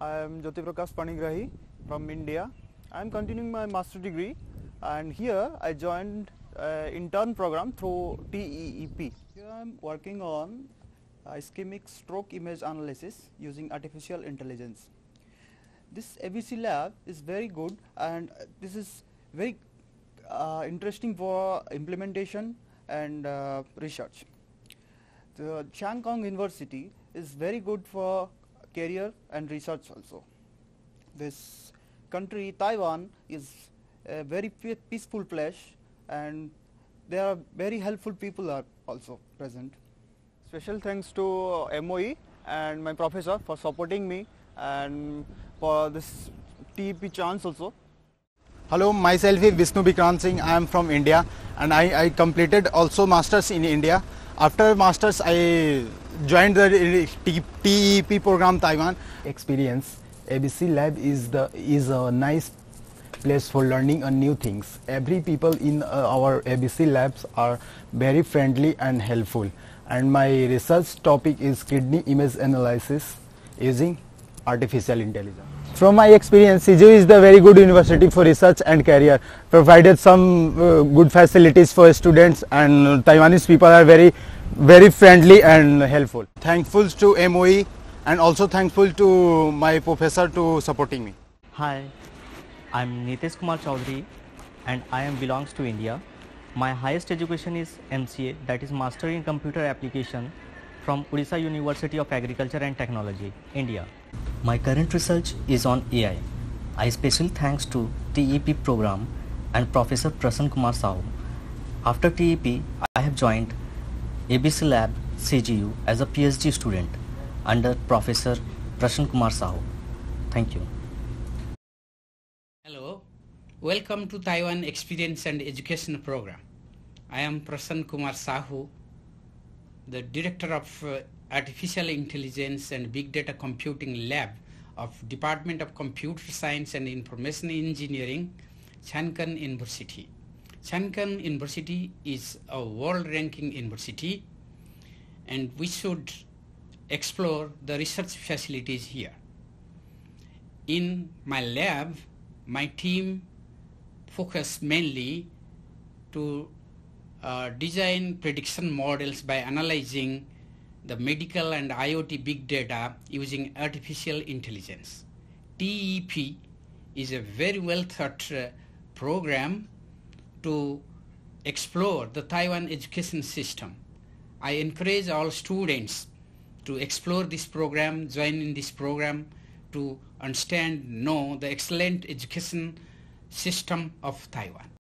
I am Jyoti Prakash Panigrahi from India. I am continuing my master degree and here I joined uh, intern program through TEEP. Here I am working on ischemic stroke image analysis using artificial intelligence. This ABC lab is very good and this is very uh, interesting for implementation and uh, research. The Chang Gung University is very good for career and research also. This country, Taiwan, is a very pe- peaceful place and there are very helpful people are also present. Special thanks to MOE and my professor for supporting me and for this TEEP chance also. Hello, myself is Vishnu Vikrant Singh. I am from India and I, I completed also masters in India. After masters, I joined the TEEP program Taiwan. Experience ABC Lab is the is a nice place for learning uh, new things. Every people in uh, our ABC labs are very friendly and helpful. And my research topic is kidney image analysis using artificial intelligence. From my experience, CGU is the very good university for research and career. Provided some uh, good facilities for students, and Taiwanese people are very, very friendly and helpful. Thankful to MOE, and also thankful to my professor to supporting me. Hi, I'm Nitesh Kumar Chaudhary and I am belongs to India. My highest education is MCA that is Master in Computer Application from Odisha University of Agriculture and Technology, India. My current research is on AI. I special thanks to TEEP program and Professor Prasan Kumar Sahoo. After TEEP, I have joined ABC Lab CGU as a PhD student under Professor Prasan Kumar Sahoo. Thank you. Hello, welcome to Taiwan Experience and Education Program. I am Prasan Kumar Sahoo, the Director of uh, Artificial Intelligence and Big Data Computing Lab of Department of Computer Science and Information Engineering, Chang Gung University. Chang Gung University is a world-ranking university and we should explore the research facilities here. In my lab, my team focus mainly to uh, design prediction models by analyzing the medical and IoT big data using artificial intelligence. TEEP is a very well thought uh, program to explore the Taiwan education system. I encourage all students to explore this program, join in this program to understand, know the excellent education system of Taiwan.